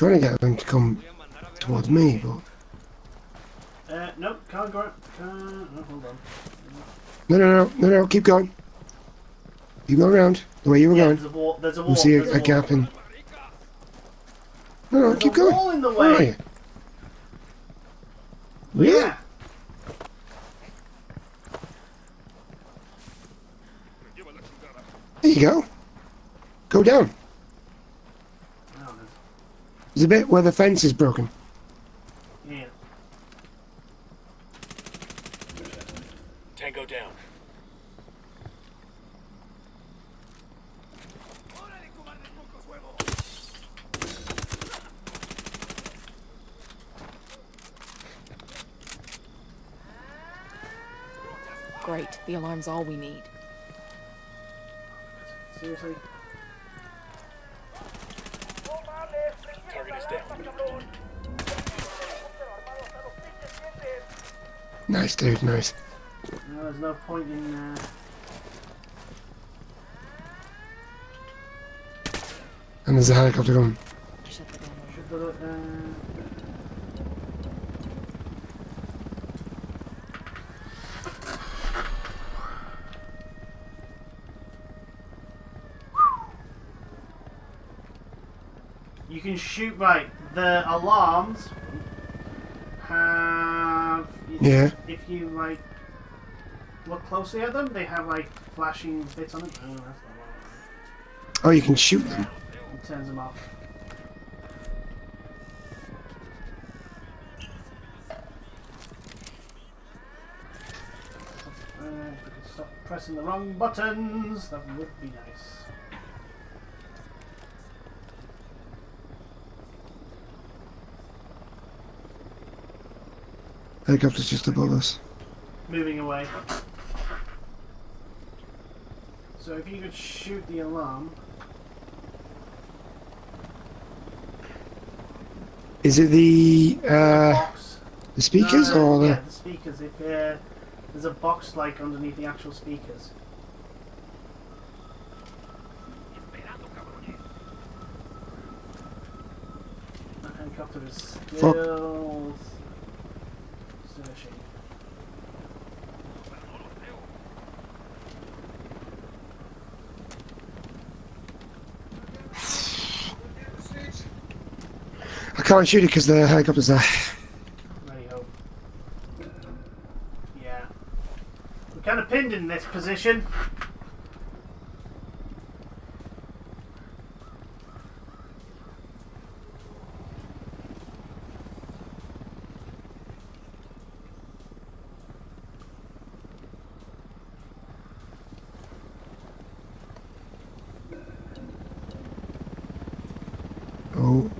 Trying to get them to come towards me, but Uh, nope, can't go. Can't. No, hold on. no, no, no, no, no. Keep going. You go around the way you were Yeah, going. there's a wall. There's a wall. You'll see a, a gap in. No, no, There's keep a going. wall in the Where are way. you? Really? Yeah. There you go. Go down. There's- There's a bit where the fence is broken. yeah. Tango down. Great. The alarm's all we need. Seriously. Target is down. Nice, dude. Nice. No, there's no point in. Uh, And there's a helicopter going. Shut the door. You can shoot right. The alarms have. Yeah. If you like look closely at them, they have like flashing bits on them. Oh, that's Oh, you can shoot them. It turns them off. Uh, if we could stop pressing the wrong buttons, that would be nice. Helicopter's just above us. Moving away. So if you could shoot the alarm. Is it the uh, the speakers No, or the? yeah, the speakers. If uh, there's a box like underneath the actual speakers. That helicopter is Fuck. I can't shoot it because the helicopter's there. Yeah. We're kind of pinned in this position. Oh,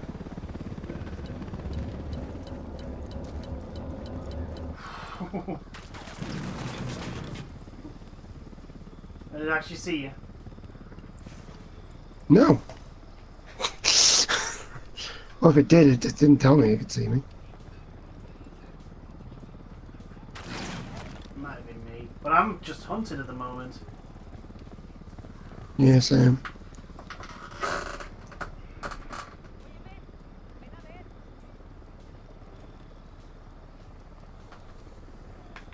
I didn't actually see you. no. well, if it did, it just didn't tell me it could see me. Might have been me. But I'm just hunted at the moment. Yes, I am.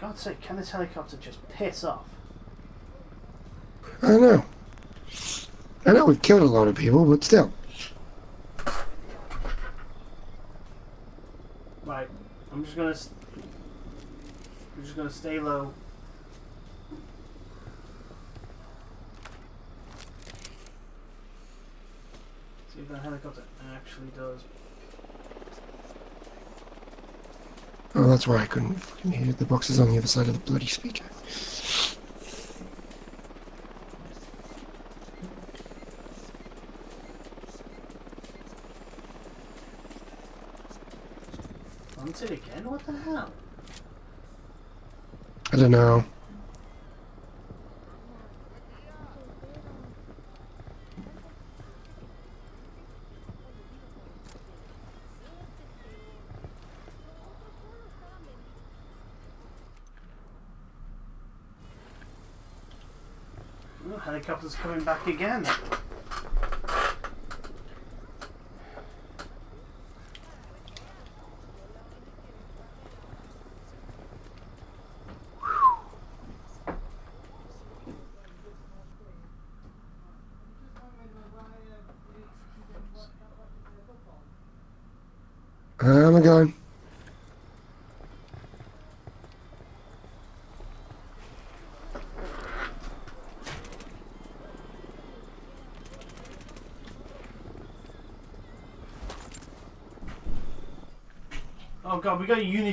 God's sake, can this helicopter just piss off? I know. I know we've killed a lot of people, but still. Right. I'm just gonna. s- I'm just gonna stay low. See if that helicopter actually does. Oh, that's why I couldn't fucking hear the boxes on the other side of the bloody speaker. Hunted again? What the hell? I don't know. helicopter's coming back again. I'm going.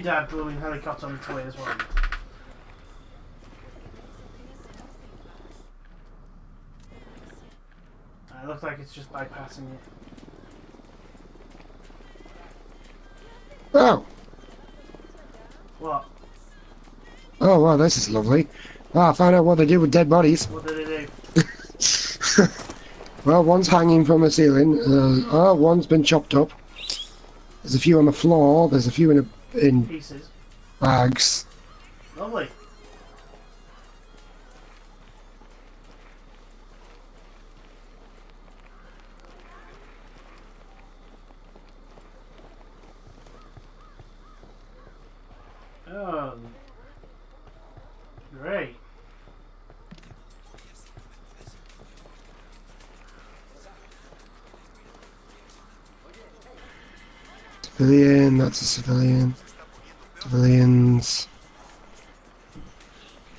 A Unidad helicopter on its way as well. It looks like it's just bypassing it. Oh, What? oh wow, this is lovely. Ah, I found out what they do with dead bodies. What did they do? Well, one's hanging from the ceiling. Uh, oh, one's been chopped up. There's a few on the floor. There's a few in a, in Pieces. bags. Lovely. Oh, great. Civilian. That's a civilian. Civilians.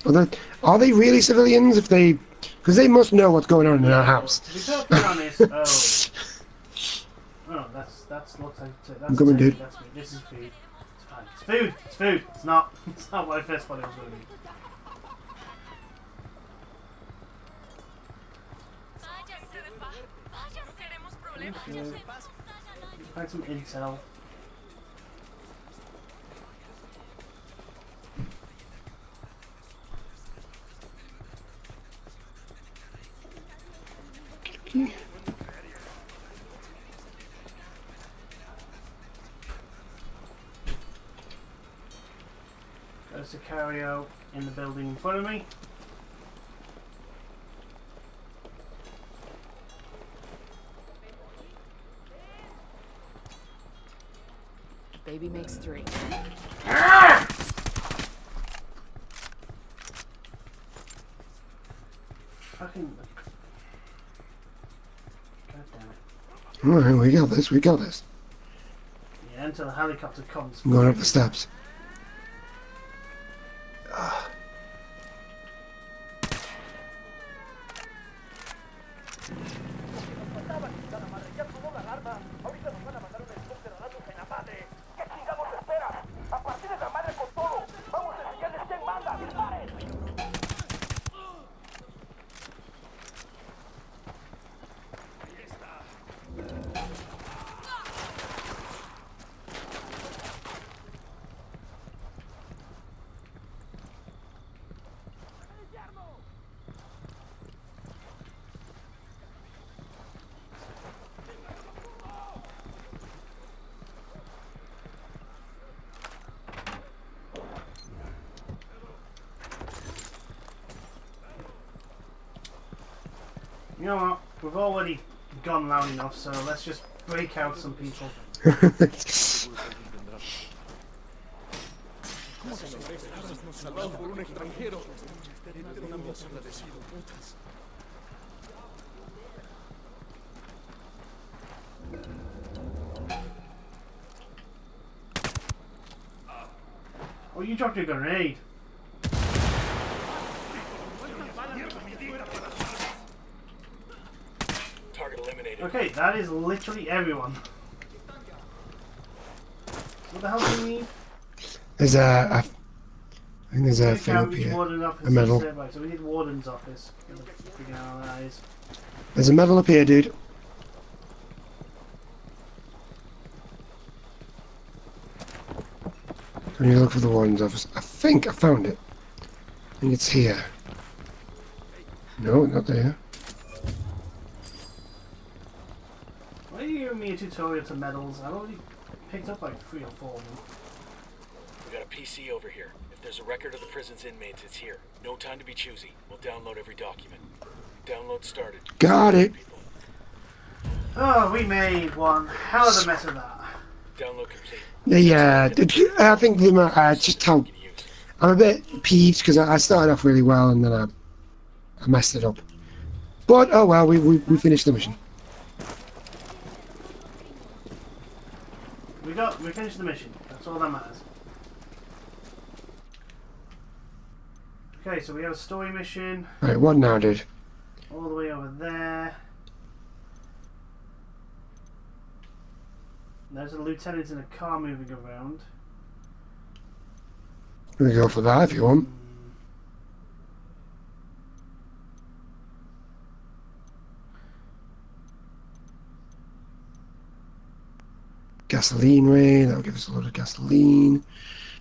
Are they, are they really civilians? If they, because they must know what's going on in our house. To be perfectly honest, oh, oh, that's that's looks like that's I'm coming, dude. That's. This is food. It's fine. It's food. It's food. It's not. It's not what I first thought it was going to be. Okay. Find some intel. There's a Sicario in the building in front of me. Baby makes three. Fucking. Alright, we got this. We got this. Yeah, until the helicopter comes. I'm going up the steps. You know what? We've already gone loud enough, so let's just break out some people. Oh, you dropped your grenade. Target eliminated. Okay, that is literally everyone. What the hell do you need? There's a, a I think there's a thing up here. A medal. Right, so we need warden's office. Gotta figure out how that is. There's a medal up here, dude. Can you look for the warden's office? I think I found it. I think it's here. No, not there. Why are you giving me a tutorial to medals? I've already picked up like three or four of them. We got a PC over here. If there's a record of the prison's inmates, it's here. No time to be choosy. We'll download every document. Download started. Got it. Oh, we made one hell of a mess of that. Download complete. Yeah, yeah. did you- I think the amount- uh, just how You. I'm a bit peeved because I I started off really well and then I, I messed it up. But oh well, we we, we finished the mission. Got we finished the mission. That's all that matters. Okay, so we have a story mission Right, what now, dude? all the way over there. There's a lieutenant in a car moving around. We can go for that if you want. Gasoline raid, that'll give us a lot of gasoline.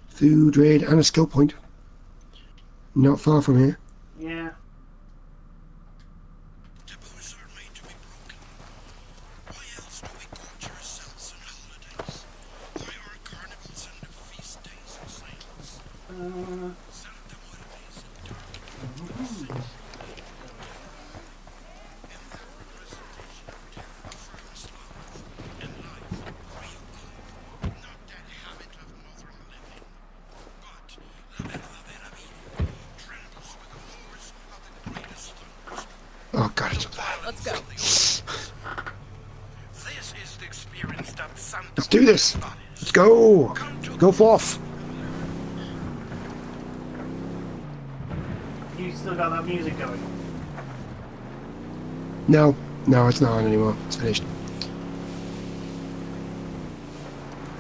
Food raid, and a skill point. Not far from here. Yeah. Taboos are made to be broken. Why else do we gorge ourselves on holidays? Why are carnivals and feast days of silence? Uh, Santa Muerte is a dark and empty city. In their representation of death, affirms love and life, real good. Not that habit of modern living, but la verdadera vida trembles with the force of the greatest thunders. Oh god, it's up there. Let's go. This is the experience that Santa Let's do this. Let's go! Go forth! you still got that music going. No, no, it's not on anymore. It's finished.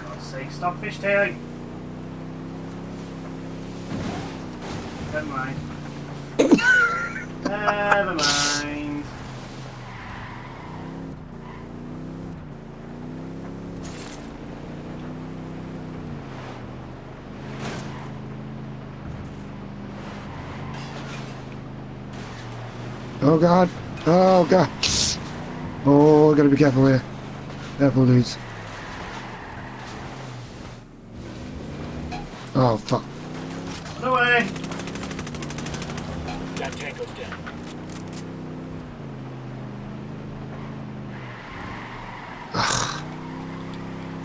God's sake, stop fishtailing! Never mind. Never mind. Oh god. Oh god. Oh, gotta be careful here. Careful, dudes. Oh, fuck. No way! That tango's down. Ugh.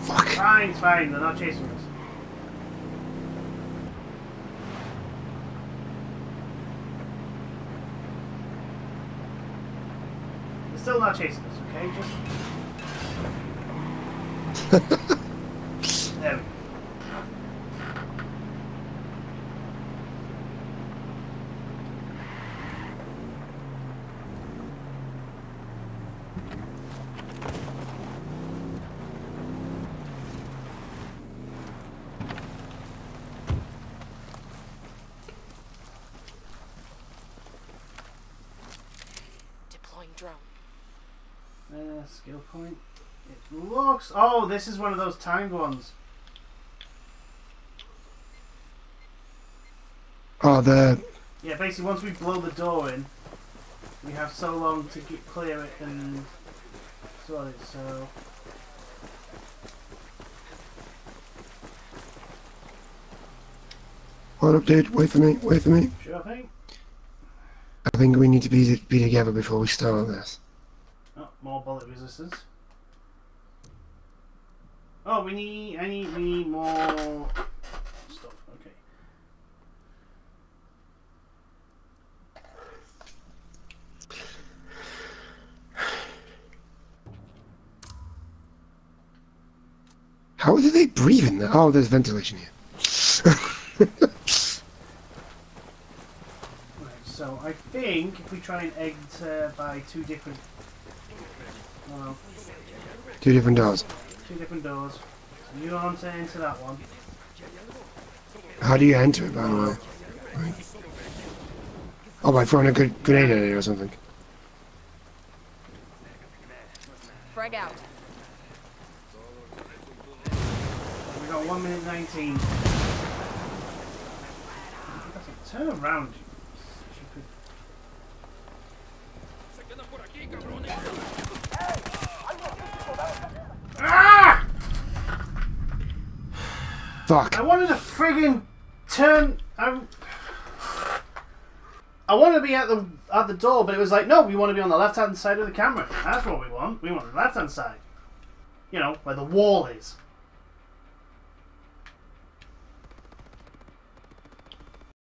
Fuck. Fine, fine, they're not chasing us. They're still not chasing us, okay? Just. there we go. Deploying drone. Uh, skill point. It looks. Oh, this is one of those timed ones. Oh, the. Yeah, basically, once we blow the door in, we have so long to get clear it and sort it. So Hold up, dude. Wait for me. Wait for me. sure thing. I think we need to be, be together before we start this. Oh, more bullet resistance. Oh, we need. I need. We need more stuff. Okay. How do they breathe in there? Oh, there's ventilation here. Right. So I think if we try and exit by two different. Well, Two different doors. two different doors. So you want to enter that one. How do you enter it, by the way? Right. Oh, by throwing a good grenade at it or something. Frag out. We got one minute nineteen. Turn around, you stupid. Fuck. I wanted to friggin' turn. I, I wanted to be at the at the door, but it was like, no, we want to be on the left hand side of the camera. That's what we want. We want the left hand side. You know, where the wall is.